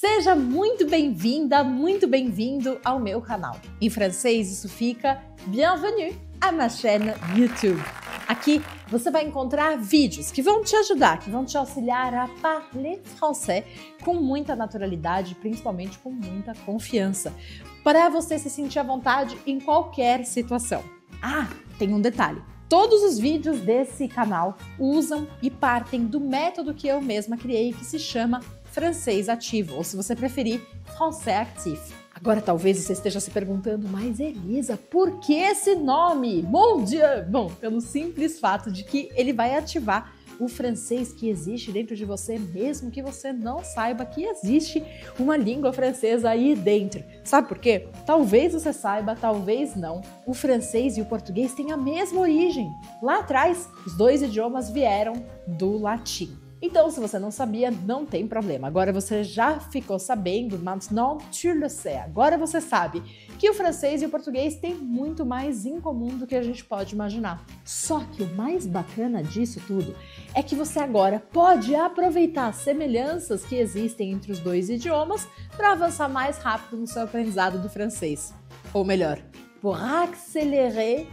Seja muito bem-vinda, muito bem-vindo ao meu canal. Em francês isso fica Bienvenue à ma chaîne YouTube. Aqui você vai encontrar vídeos que vão te ajudar, que vão te auxiliar a parler français com muita naturalidade, principalmente com muita confiança, para você se sentir à vontade em qualquer situação. Ah, tem um detalhe. Todos os vídeos desse canal usam e partem do método que eu mesma criei, que se chama francês ativo, ou se você preferir, français actif. Agora talvez você esteja se perguntando, mas Elisa, por que esse nome? Mon Dieu! Bom, pelo simples fato de que ele vai ativar o francês que existe dentro de você, mesmo que você não saiba que existe uma língua francesa aí dentro. Sabe por quê? Talvez você saiba, talvez não. O francês e o português têm a mesma origem. Lá atrás, os dois idiomas vieram do latim. Então, se você não sabia, não tem problema. Agora você já ficou sabendo, maintenant tu le sais. Agora você sabe que o francês e o português têm muito mais em comum do que a gente pode imaginar. Só que o mais bacana disso tudo é que você agora pode aproveitar as semelhanças que existem entre os dois idiomas para avançar mais rápido no seu aprendizado do francês. Ou melhor, pour accélérer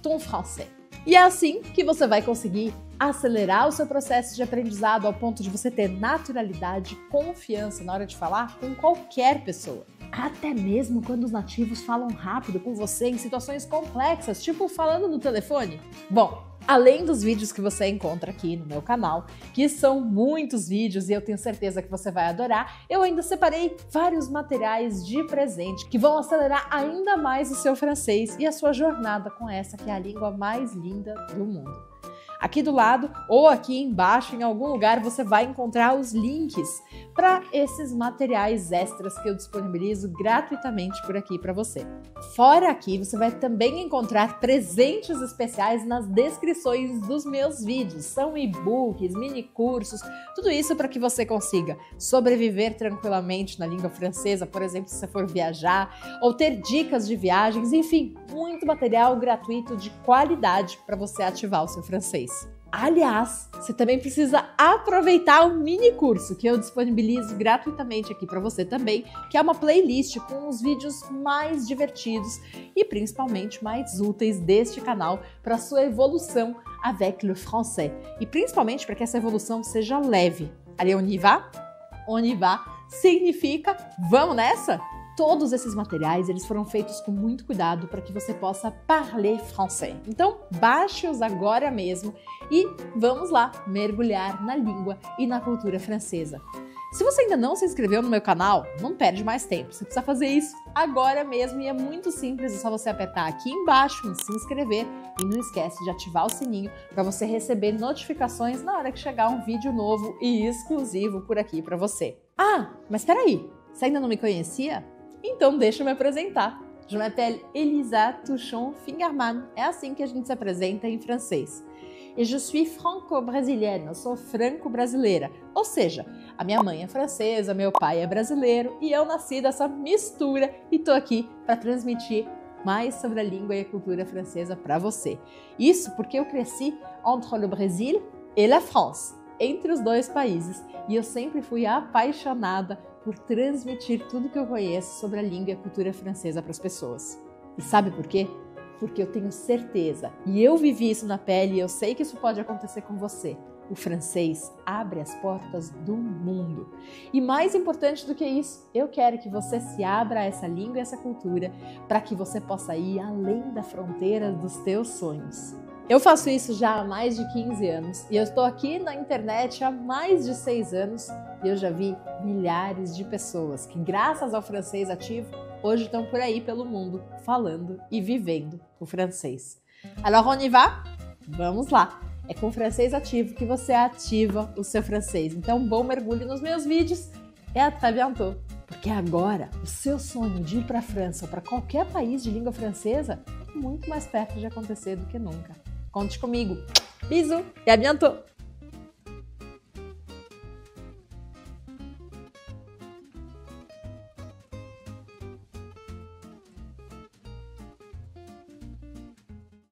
ton français. E é assim que você vai conseguir acelerar o seu processo de aprendizado ao ponto de você ter naturalidade, confiança na hora de falar com qualquer pessoa. Até mesmo quando os nativos falam rápido com você em situações complexas, tipo falando no telefone. Bom, além dos vídeos que você encontra aqui no meu canal, que são muitos vídeos e eu tenho certeza que você vai adorar, eu ainda separei vários materiais de presente que vão acelerar ainda mais o seu francês e a sua jornada com essa que é a língua mais linda do mundo. Aqui do lado ou aqui embaixo, em algum lugar, você vai encontrar os links para esses materiais extras que eu disponibilizo gratuitamente por aqui para você. Fora aqui, você vai também encontrar presentes especiais nas descrições dos meus vídeos. São e-books, mini cursos, tudo isso para que você consiga sobreviver tranquilamente na língua francesa, por exemplo, se você for viajar, ou ter dicas de viagens, enfim, muito material gratuito de qualidade para você ativar o seu francês. Aliás, você também precisa aproveitar o mini curso que eu disponibilizo gratuitamente aqui para você também, que é uma playlist com os vídeos mais divertidos e principalmente mais úteis deste canal para sua evolução avec le français e principalmente para que essa evolução seja leve. Allez, on y va? On y va significa vamos nessa? Todos esses materiais eles foram feitos com muito cuidado para que você possa parler français. Então, baixe-os agora mesmo e vamos lá mergulhar na língua e na cultura francesa. Se você ainda não se inscreveu no meu canal, não perde mais tempo. Você precisa fazer isso agora mesmo e é muito simples. É só você apertar aqui embaixo em se inscrever e não esquece de ativar o sininho para você receber notificações na hora que chegar um vídeo novo e exclusivo por aqui para você. Ah, mas espera aí. Você ainda não me conhecia? Então deixa eu me apresentar. Je m'appelle Elisa Touchon Fingerman. É assim que a gente se apresenta em francês. E je suis franco-brasilienne, eu sou franco-brasileira. Ou seja, a minha mãe é francesa, meu pai é brasileiro e eu nasci dessa mistura e tô aqui para transmitir mais sobre a língua e a cultura francesa para você. Isso porque eu cresci entre le Brésil e la France, entre os dois países, e eu sempre fui apaixonada por transmitir tudo que eu conheço sobre a língua e a cultura francesa para as pessoas. E sabe por quê? Porque eu tenho certeza, e eu vivi isso na pele e eu sei que isso pode acontecer com você. O francês abre as portas do mundo. E mais importante do que isso, eu quero que você se abra a essa língua e essa cultura para que você possa ir além da fronteira dos teus sonhos. Eu faço isso já há mais de 15 anos e eu estou aqui na internet há mais de 6 anos e eu já vi milhares de pessoas que, graças ao francês ativo, hoje estão por aí pelo mundo falando e vivendo o francês. Alors on y va? Vamos lá! É com o francês ativo que você ativa o seu francês. Então, bom mergulho nos meus vídeos e até bientôt! Porque agora o seu sonho de ir para a França ou para qualquer país de língua francesa é muito mais perto de acontecer do que nunca. Conte comigo. Bisous e à bientôt!